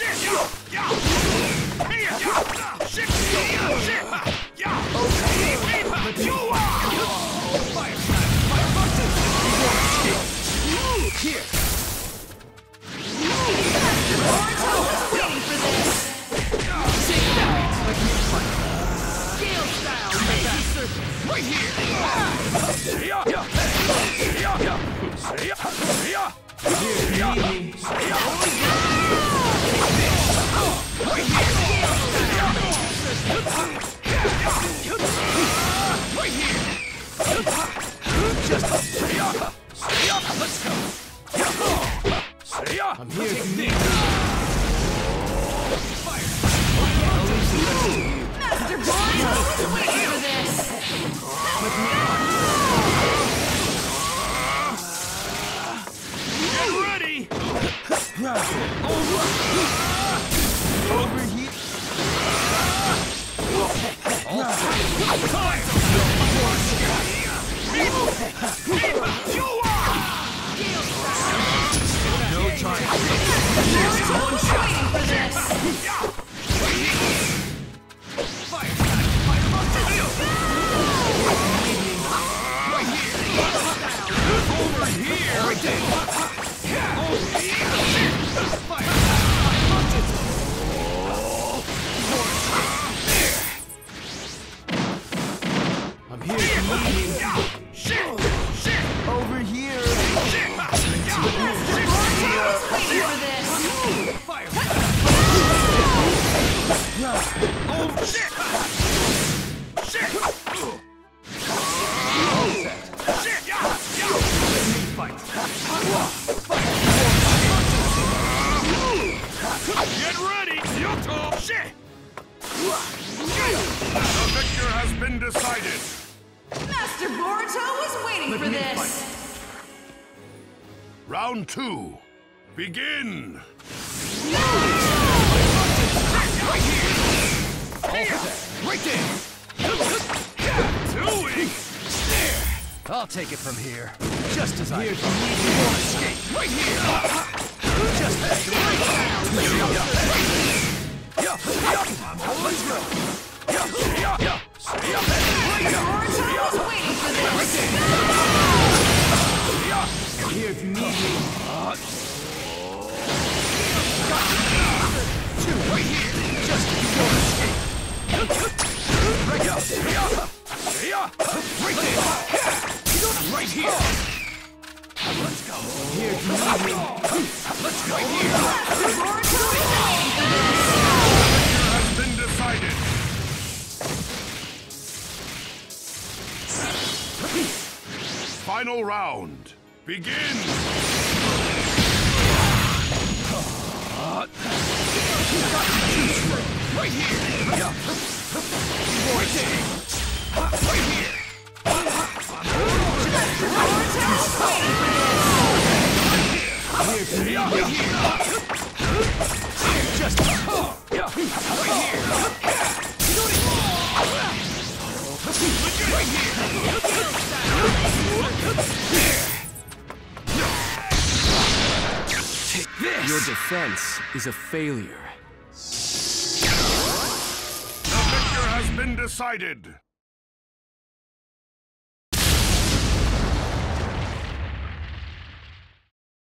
Yeah. I'm here to meet Master Boy, waiting for this! Get ready! Over I'm here to meet you. Over here. This! Shit! The victor has been decided. Master Boruto was waiting for this! Round two. Begin! Right there! Doing! I'll take it from here. Just as I Here to. Escape! Right here! Just as right now! Here to meet you. Right here! Just as you won't escape! Right here! Right there! Right here! Let's go! Here meet you. Let's go! Here! Boruto was waiting for this! has been decided. Final round. Begin. Right here. Yeah. Right there. Right here. Right Here to meet Yeah. you. Right here. Just. Yeah. Right here. Right here. Take this. Your defense is a failure. The victor has been decided.